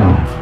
hell.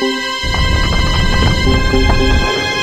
Thank you.